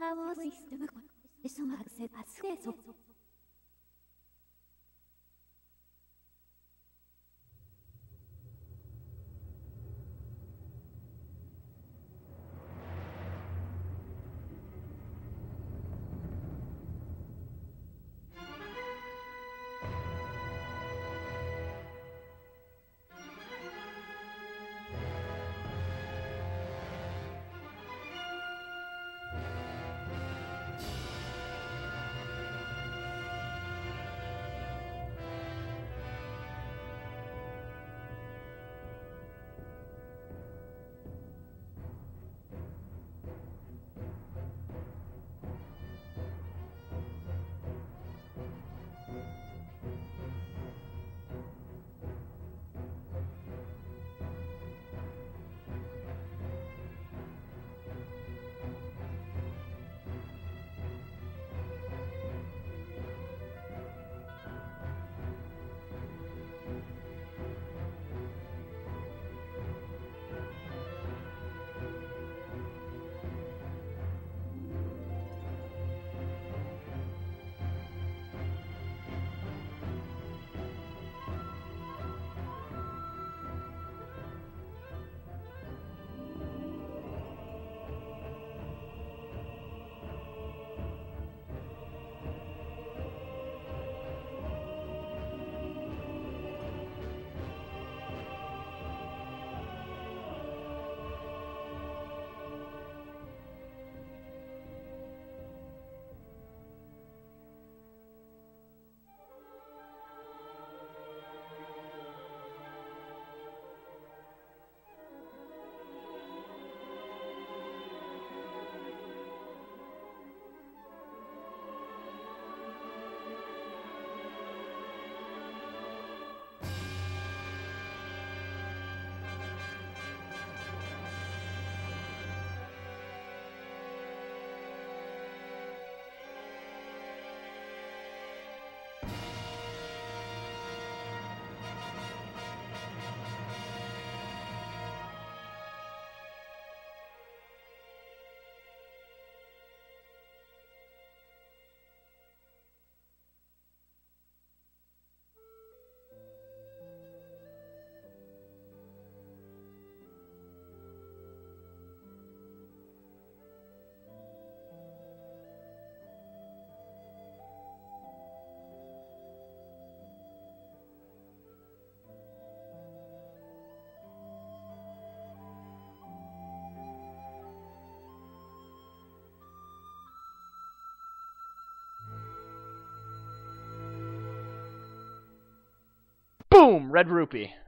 our system is not accepted. Boom! Red rupee.